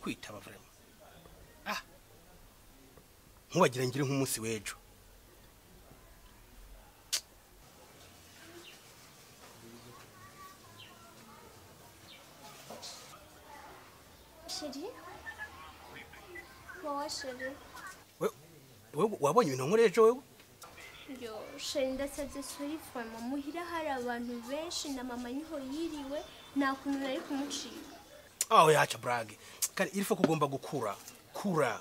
kwitaba vrema ah. Nkubagira ngire nk'umunsi w'ejo. Wowe wabonye ibintu nkora ejo wewe yo sheri ndasabye sori fama muhira hari abantu benshi na mama ni ho yiriwe. Nta kuntu nari kumucika aho yaca brage. Kandi irifu ko ugomba gukura. Kura.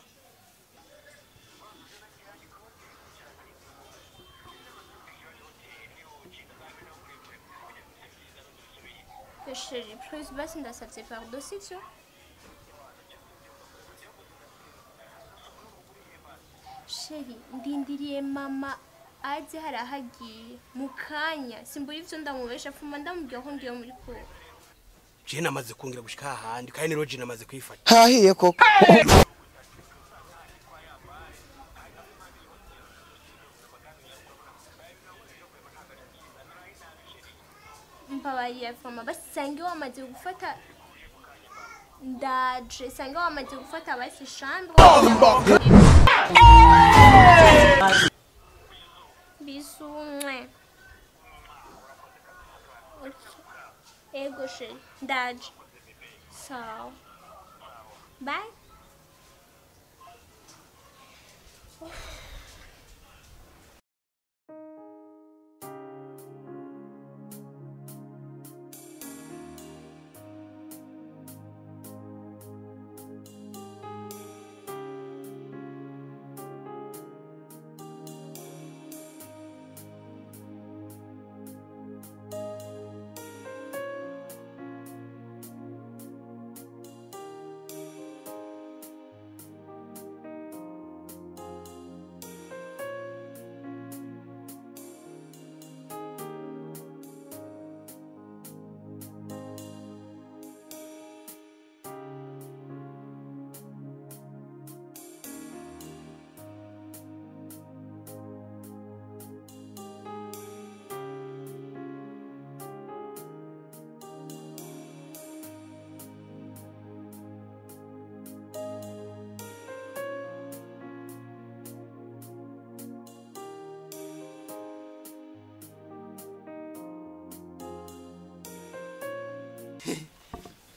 Yo sheri please basi ndasabye pardo sibyo sheri ndindiriye mama aze hari ahagiye mu kanya. Simbura ibyo ndamubesha fuma ndamubwira ko ngiye muri kure je namaze kungira gushika hahandi kandi roje namaze kwifata. Hahiye koko. Mpabaye fama basange wamaze gufata ndaje sange vai gufata abafishambe Okay. ego sheri ndaje sawa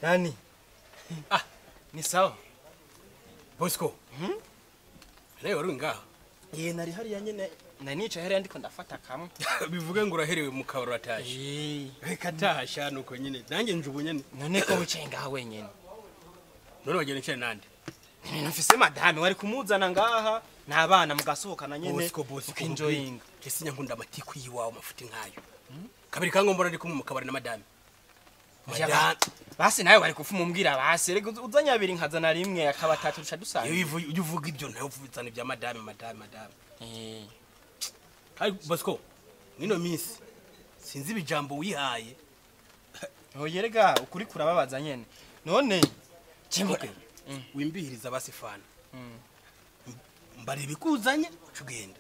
nani? Ah ni sawa bosco. Mhm. wari uri ngaha Eh, nari hariya nyene. Na nica hariya ndiko ndafata kamwe bivuge ngo uraherewe mu kabaro uratashe Eh, reka tasha nuko nyene. Nange njubu nyene. none ko wicaye ngaha wenyene none wagenda nicaye nande nafise madame wari kumuzana ngaha n'abana mugasohokana nyene. Bosco bosco ukinjoyinga Kesinya nkunda amatiku yiwawe mafuti nkayo kabiri kangombora ndi kumwe mu kabari na madame basi nawe wari kufa umumbwira basi. Rega uzanye abiri nkazana rimwe akaba atatu duca iyo dusanga ujya uvuga ibyo nawe uvuzana ibya madame madame madame. Eh, bosco. Mwino minsi sinzi ibijambo wihaye. Rega ukuri kurababaza nyene. None kimwe Okay. wimbihiriza basifana Mm. mbara ibikuzanye uca ugenda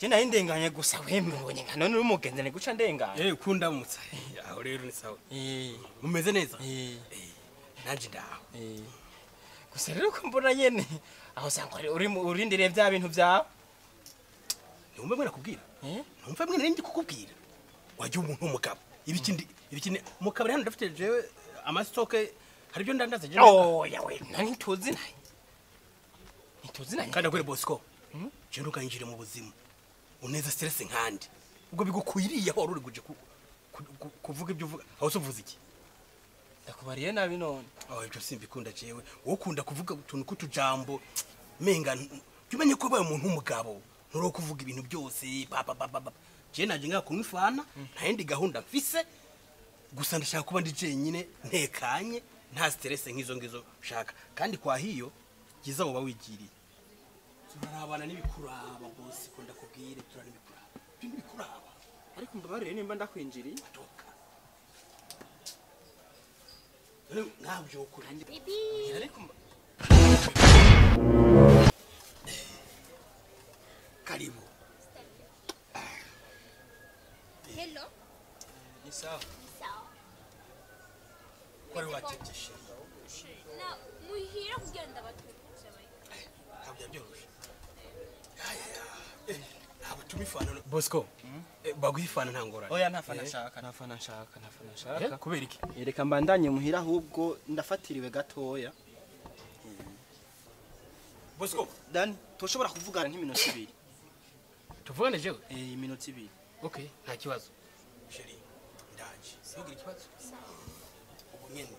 je nari ndenganye gusa wembonye nka none ni guca ndenganye Eh, ukundamutsa aho rero ni sawa. Eh, mumeze neza? Eh, Eh, nanje ndaho. Eh. gusa rero ko mbona nyene. Aho usanga uri- urindiriye vya bintu vyawe ntiwumve mwe nakubwira Eh? ntumve mwe nari ndi kukubwira? Wajya umuntu w'umugabo. Ibikindi ibikindi mu kabari hano ndafite jewe amasitoke hari ibyo ndandaza jewe oya we nani ntuzi naye? Nituzi naye? Kandi agwere bosco. Jewe ntukanyinjire mu buzima uneza stress nkandi ubwo bigukwiriye aho wari uri kuje ku- ku- ku- kuvuga ibyo uvuga. Aho uvuze iki? Ndakubariye nabi none. Aho ibyo simbikunda jewe. Wowe ukunda kuvuga utuntu k'utujambo. Menga jya umenye ko wabaye umuntu w'umugabo. Nturi kuvuga ibintu byose. Papa papa papa jewe nanjye ngaha kunywa ifana nta yindi gahunda mfise. Gusa ndashaka kuba ndi jenyine ntekanye nta stress nk'izo ngizo ushaka kandi kwa hiyo byiza woba wigiriye. Turarabana n'ibikuraba bose ko ndakubwire turana n'ibikuraba. Ibyo n'ibikuraba. Ariko mbabarire nimba ndakwinjiriye. Toka rero ntabyo ukuri ariko karibu hello. Ni sawa? Sawa. Ko ari wacegeshe na muhira kugenda batwibutse ntabyo byoroshe ifana bosco. Eh, baguha ifana nta ngorane. Oya nta fana nshaka. nta fana nshaka nta fana Eh, nshaka. Kubera iki? Reka mbandanye muhira ahubwo ndafatiriwe gatoya. Bosco. Dani tushobora kuvugana nk'iminota ibiri. Tuvugane jewe? Eh iminota ibiri. Okay nta kibazo. Sheri ndaje. Ntugire ikibazo. Ubu nyene.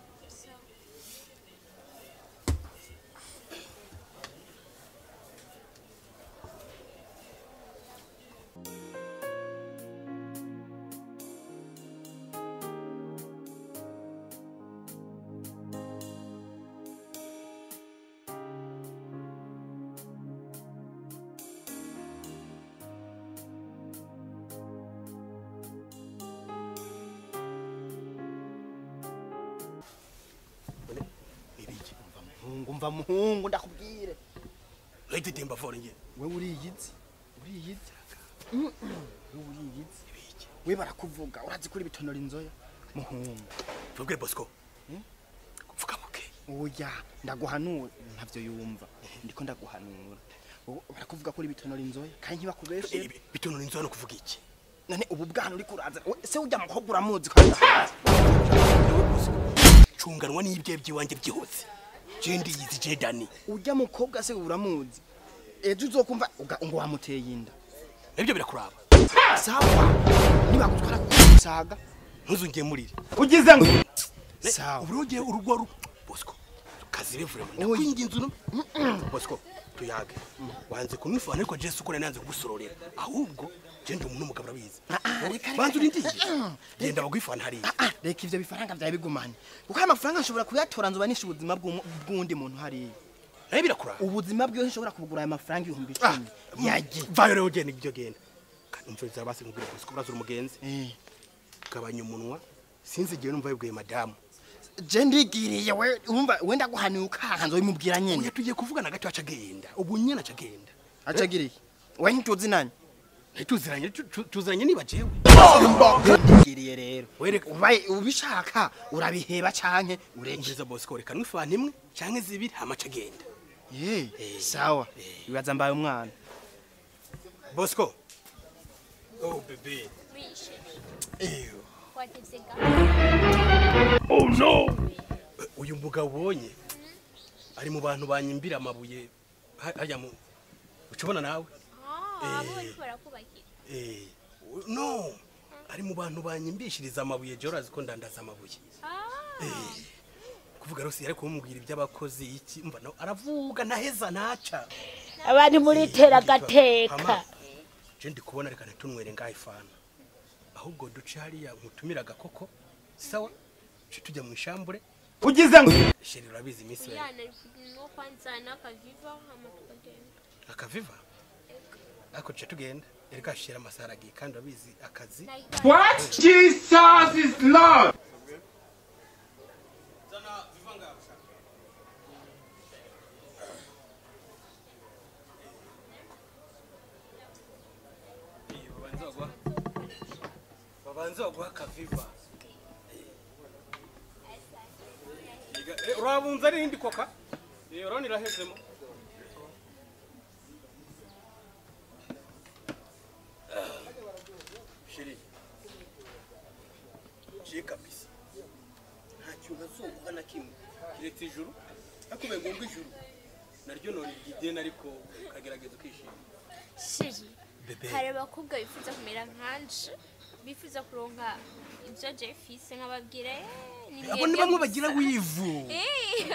None, nibiki muhungu mva muhungu ndakubwire. Lete temba fora nge we uriyizi uriyizi we uriyizi nibiki we barakuvuga urazi kuri bitonora inzoya? Muhungu tubwire bosco. Kuvuga muke? Oya ndaguhanura. Ntavyo yumva. Ndiko ndaguhanura. Barakuvuga kuri bitonora inzoya? Kandi ntibakubeshe bitonora inzu hano kuvuga iki? None ubu bwana uri kuraza. Se ujya mukobwa uramuzi kandi Ewe Bosco, cunganwa n'ibye by'iwanjye byihuse. Je ndiyizi je dani ujya mukobwa se uramuzi. Ejo uzokumva ngo wamuteye inda. Ni byo birakuraba. Sawa nibagutwara kusaga ntuzungemurire ugize ngo sawa rero urugo ru bosco tukazibe vraiment Oya. ndakwinginze no bosco tuyage. Wanze kumwifana ariko je sukore nanze kugusororera ahubwo je ndi umuntu w'umugabo urabizi banze urindiye genda bagwifana hariya? Ah, reka ivyo bifaranga vyawe bigumane kuko aya mafaranga nshobora kuyatora nzobanisha ubuzima bw'umu- bw'undi muntu hariya. Naye birakuraba ubuzima bwiwe nshobora kubugura aya mafaranga ibihumbi icumi. Yagiye. vayo rero genda ibyo genda zawe basi nkubwire bosco uraza uri umugenzi Eh. gabanya umunwa. Sinzi igihe numva yibwiye madamu. Je ndigiriye we umva wenda guhanuye ukanka nzobimubwira nyene. Uya tugiye kuvugana gato aca agenda. Ubu nyene aca agenda. Acagiriye we ntituzi nani? Ntituziranye tu- tu- tuziranye niba jewe. Ndigiriye rero. Ubaye ubishaka urabiheba canke umviriza bosco reka n'ifana imwe canke zibiri hama aca agenda. Sawa. Bibaza mbaye umwana. Bosco. Oh bebe watevye ga uyu mugabo ubonye ari mu bantu banyimbira amabuye. Ha- hajya mu ucubona nawe? Ah eh. u- no. Ari mu bantu banyimbishiriza amabuye. Urazi ko ndandaza amabuye. Ah. Kuvuga rero yari kumubwira iby'abakozi iki? Mva no aravuga ntaheza ntaca abantu muritera agateka. Mama, je ndi kubona reka ntitunywere ngaho ifana ahubwo duce hariya mutumira agakoko sawa? Ce tujya mu ishambure. Ugize ngo sheri urabizi iminsi we yana no kwanza n'akaviva hama tukagenda. Akaviva? Ariko duce tugenda reka shira amasaha aragiye kandi urabizi akazi. What? Jesus is Lord. Babanza baguha akaviva urabunza ari irindi koka. Urabona irahezemo sheri je kabisa. Nta kintu azoguha na kimwe kiretse ijuru ariko ubaye ngombwa ijuru naryo none ry'ideni ariko ukagerageza ukishima Bebe. hari abakobwa bifuza kumera nkanje bifuza kuronka ibyo je fise nkababwira eh, abo ni bamwe bagira wivu. Eh,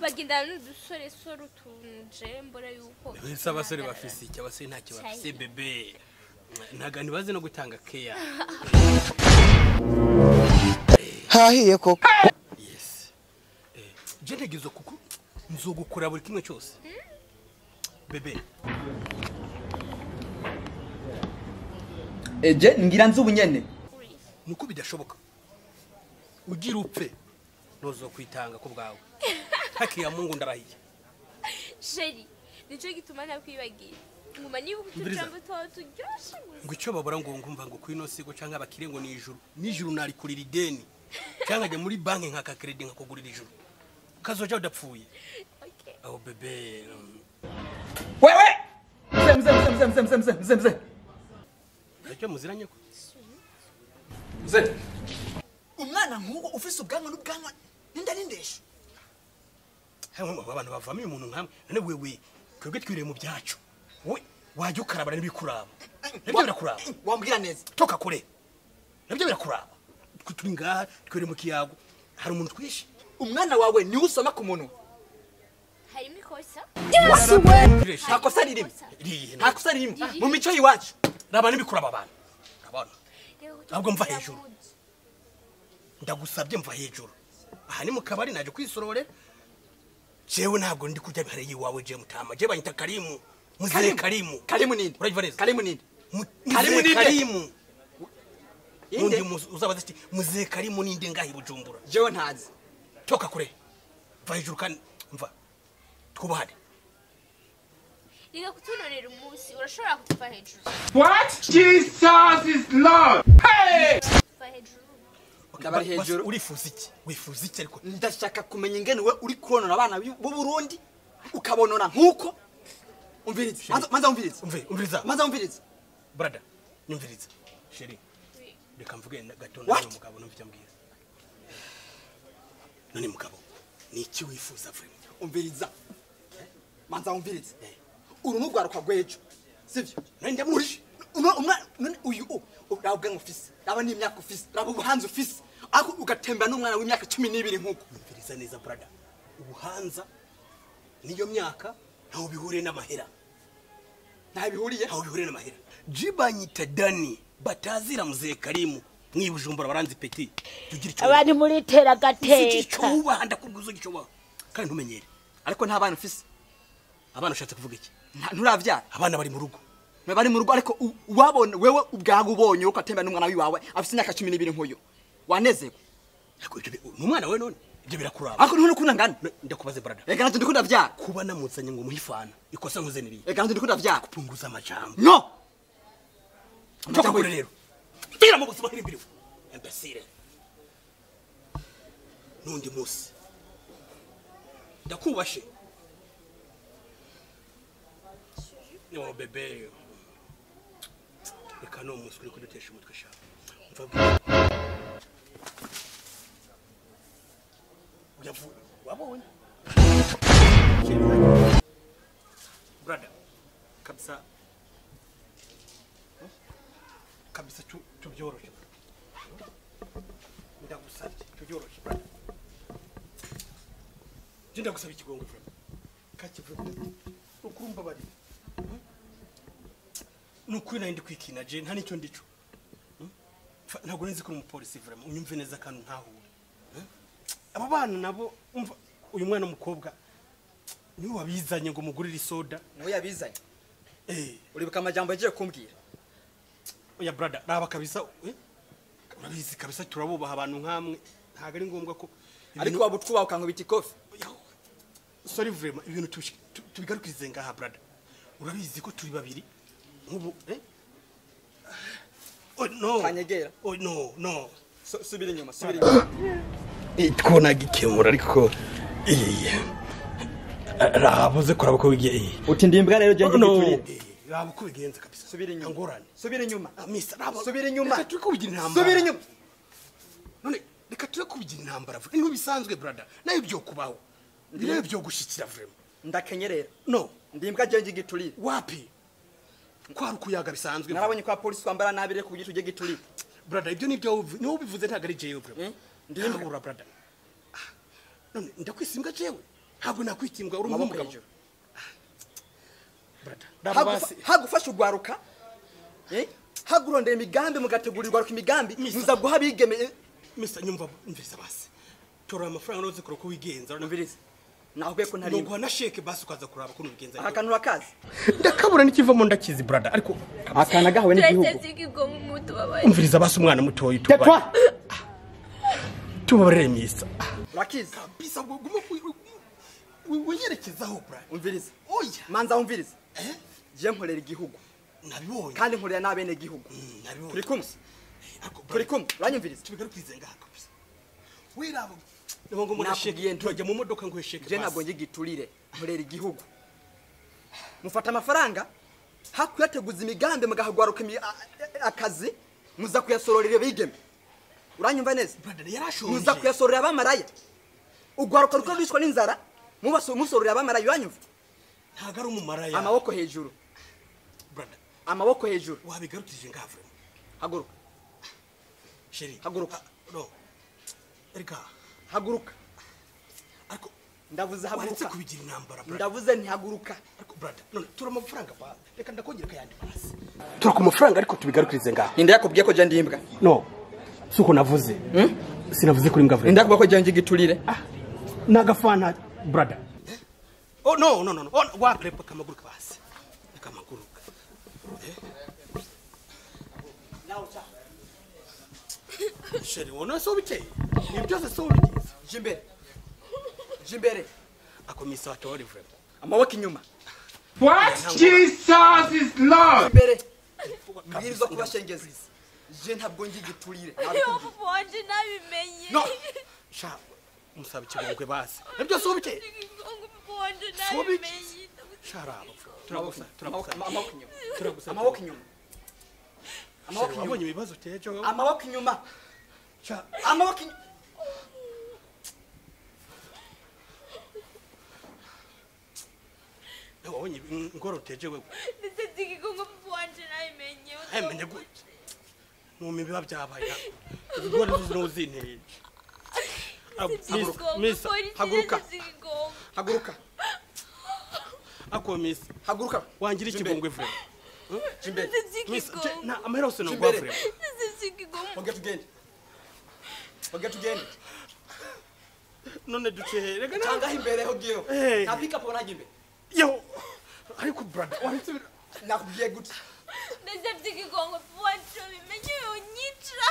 bagendana n'udusoresore utunje mbona yuko ese abasore bafise iki? Abasore ntacyo bafise bebe. Ntago ntibazi no gutanga keya hahiye koko. Yes. Eh, je ntegerezo kuko nzogukora buri kimwe cyose. Bebe. Eje ngira nzi ubunyene nuko bidashoboka. Ugira upfe. Ntuzo kwitanga ku bwawe. Hakiya mungu ndarahiye. Sheri ni cyo gituma ntakwibagira nguma nibuka utujambo twawe turyoshe gusa. Ngo icyo babura ngo ngumva ngo kuri ino sigo cyangwa abakire ngo ni ijuru. Nijuru nari kurira ideni. Cyangwa ajya muri banki nkaka kredi nkakugurira ijuru. Kazoja udapfuye. Okay. aho bebe wewe mzee mzee mzee mzee mzee mzee icyo muziranye ko? Umwana nk'uwo ufise ubwanwa n'ubwanwa n'inda mu abantu bavamo umuntu nkamwe. None wewe twebwe twiriye mu byacu. We wajya ukarabana n'ibikuraba. Nabyo birakuraba? Wambwira neza. Toka kure. Nabyo birakuraba? Twe turi ngaha twiriye mu kiyago. Hari umuntu twishe umwana wawe ni we usoma ku munwa harimo ikosa? Nta kosa ririmo. Nta kosa ririmo. Mu mico y'iwacu. Raba n'ibikuraba abantu urabona Rero Ahubwo mva hejuru. ndagusabye mva hejuru. Aha ni mu kabari naje kwisororera jewe ntabwo ndi kurya imbere y'iwawe je mutama? Je banyita karimu? Muzehe karimu. Karimu. Ninde urayiva neza karimu ninde Mu- Karimu ninde? karimu undi uzabaza ati muzehe karimu ninde ngaha i bujumbura? Jewe ntazi. Toka kure. Mva hejuru kandi mva. Twubahane. Reka kutunonera umunsi urashobora kutuva hejuru What? Jesus is Lord. Hey! ndabari hejuru. urifuza iki wifuza iki ariko ndashaka kumenya ingene we uri konona abana b'u b'u Burundi ukabonona nk'uko. Umviriza. Manza- manza umviriza. Umve umviriza. Manza umviriza. Brada nyumviriza sheri reka mvuge gato What? nawe mugabo numva icyo ambwira none mugabo ni iki wifuza vrema umviriza. Manza umviriza. Uru ni urwaruka rw'ejo sibyo umwana none uyu u- u- raba ubwanwa ufise raba n'imyaka ufise raba ubuhanzi ufise ariko ugatembera n'umwana w'imyaka cumi n'ibiri nk'uko nyumviriza neza brada ubuhanza niyo myaka ntaho bihuriye n'amahera. Nta bihuriye ntaho bihuriye n'amahera. Jibanyita dani batazira muzehe karimu mwibujumbura baranzi peti tugira icyo abantu muritera ugira icyo agateka wubaha ndakubwiza icyo wubaha kandi ntumenyere ariko nta bana ufise abana ushatse kuvuga iki? Nturavyara abana bari mu rugo. Bari mu rugo ariko wabona wewe ubwawe ubonye uko atembera n'umwana wiwawe afise imyaka cumi n'ibiri nk'uyu. Bi- ni umwana we none ibyo birakuraba. Ariko ntubona ukuntu angana ndakubaze brada reka nanje ndiko ndavyara kuba namuzanye ngo muhe ifana ikosa nkoze niriye reka nanje ndiko ndavyara punguza amajambo. No! Toka kure rero. Tira mu buzima nk'imbiriwe imbesire n'undi munsi. Ndakubashe. niwabebee reka ni umunsi uri kudutesha umutwe shaka wabonye brada kabisa hmm? kabisa tubyoroshe ndagusabye tubyoroshe brada ndagusabye ikigongo kakivugwa ukurumba ni ukuri nari ndi kwikina je nta ni cyo ndico. Hmm? Ntabwo nzi ko uri umupolisi vraiment. Unyumve neza kandi ntahure Hmm? aba bana nabo umva uyu mwana w'umukobwa ni we wabizanye ngo mugurire isoda. Niwe yabizanye? Eh. Uribuka amajambo yagiye kumbwira? Oya brada raba kabisa eh? urabizi kabisa turabubaha abantu nk'amwe. Ntabwo ari ngombwa ko ariko waba utwubaha ukankubita ikofi? Sorry vraiment. Ibintu tubigarukirize ngaha brada urabizi ko turi babiri? Nk'ubu eh? oh, Kanyegera. oh, no no. Su- subira inyuma subira inyuma. Twona gikemura ariko rabuze kuraba ko wigiye uti ndimbwa rero genge giturire raba uko bigenze kabisa. Subira inyuma. Ngorane. Subira inyuma. Ah, mister raba subira inyuma. Reka turi kubigira intambara. Subira inyuma. None reka turi kubigira intambara ni ho bisanzwe brada na yo byo kubaho na yo byo gushyikira vraiment ndakenyerera. No. Ndimbwa genge giturire wapi? ko hari ukuyaga bisanzwe. Narabonye ko polisi twambara nabi rero ku bwinshi ugiye gituri brada ibyo ni byo niwo bivuze ntabwo ari jewe bro. Hmm? Ndiyemura brada ah, none ndakwisimbwa jewe. Ntabwo nakwikimbwa uri umugabo. Ah, hagufasha ugwaruka eh? hagurondera imigambi mugategura igwaruka imigambi. Muza guha bigemeye eh? misa nyumva mvise basi. Tora amafaranga noze kuro ko wigenza. Urumviriza nakubwiye ko ntari nuguha na sheke basi ukaza kuraba ko nubigenza aha kantu urakazi ndakabura n'ikivamo ndakizi brada ariko akana gahawe n'igihugu. umviriza basi umwana mutoya tetwa! Tubabarire misa urakizi bisa ngo gume wiyerekezaho brada umvirize oya. Manza wumvirize eh? Je nkorera igihugu. Nabibonye. Kandi nkorera n'abene gihugu Mm, nabibonye. Turi kumwe. Brada, turi kumwe. Uranyumviriza tubigarukirize ngaha kabisa. Wiraba ni ho ngo nti- turajya mu modoka ngo hesheke je ntabwo ngi giturire murera igihugu? Mufata amafaranga? Hakuyateguza imigambi mugahagwaruka akazi muza kuyasororera bigeme uranyumva neza? Muza kuyasororera abamaraya. Ugwaruka ruko rwishwa n'inzara musororera abamaraya uranyumva? Ntago ari umumaraya. Amaboko hejuru. Amaboko hejuru. Wabigarukije ngavure haguruka. Sheri Haguruka. Ah, no. Reka haguruka. Ndavuze haguruka. Kubigira intambara ndavuze ntihaguruka ariko brother none tura amafaranga ba reka ndakongera kayandi basi tura ku mafaranga ariko tubigarukirize ngaho ninde yakubwiye ko ndi imbwa? No. Si uko navuze. Sinavuze kuri ngavure ninde yakubwiye ko je ngi giturire ni agafana brother oh no no no oh, warepa kamaguruka basi kamaguruka. Eh? sheri wona so biteye ni byose so bigize je imbere misa imbere akomisa watori Ama amaboko inyuma What? Jesus is Lord. imbere mbwirizwa kubashengeza je ntabwo ngi giturire Yo, papa na nabimenye no. Sha. Musaba ikigongwe basi. Ni byose so So biki? nabimenye sharaba turagusa turagusa. amaboko inyuma turagusa amaboko inyuma amaboko inyuma wabonye ibibazo tejo amaboko inyuma sha. Amaboko inyuma wabonye ingoro teje we ndetse papa wanje nabimenye amenye gute numi biba byabaye ibigori zinozinteje misa haguruka. haguruka. ako misa haguruka. Wangira ikigongwe na amahera yose ndetse nzigigongo oge tugende. Oge tugende. None duce rega na tangaho imbere ho giyo Eh. nta pick up najya imbere ariko brother. Waretse nakubwiye gute ndetse nzigigongo papa wanje nabimenye yonyica